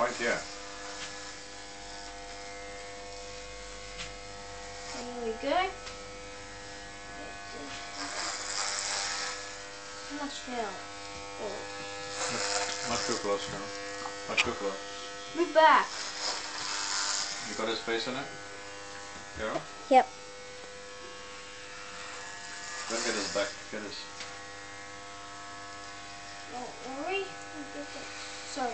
Right here. There we go. How much now? Oh. Not too close now. Not too close. Move back. You got his face in it? Kara? Yep. Then get his back. Get his. Don't worry. Sorry.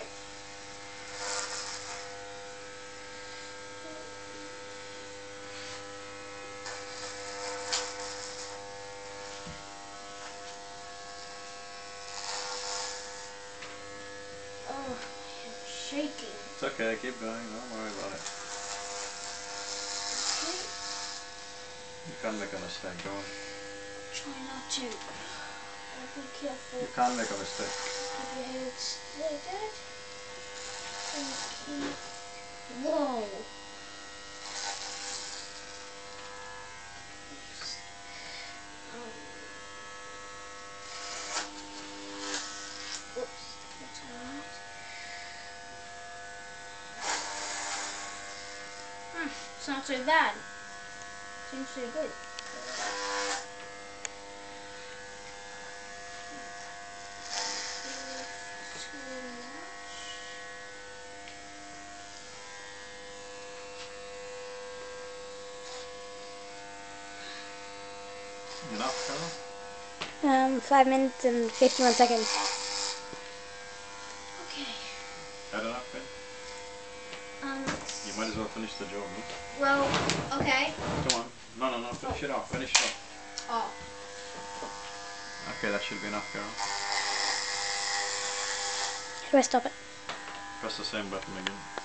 Oh, I'm shaking. It's okay. Keep going. Don't worry about it. Okay. You can't make a mistake. On. Try not to. I'll be careful. You can't make a mistake. Keep your head like that. And keep. Whoa. It's not so bad. Seems so good. Enough, Kara? Um, five minutes and 51 seconds. Okay. Had enough, Ben? Um. You might as well finish the job, no? Well. Okay. Come on. No, no, no. Finish it off. Finish it off. Oh. Okay, that should be enough, Carol. How do I stop it? Press the same button again.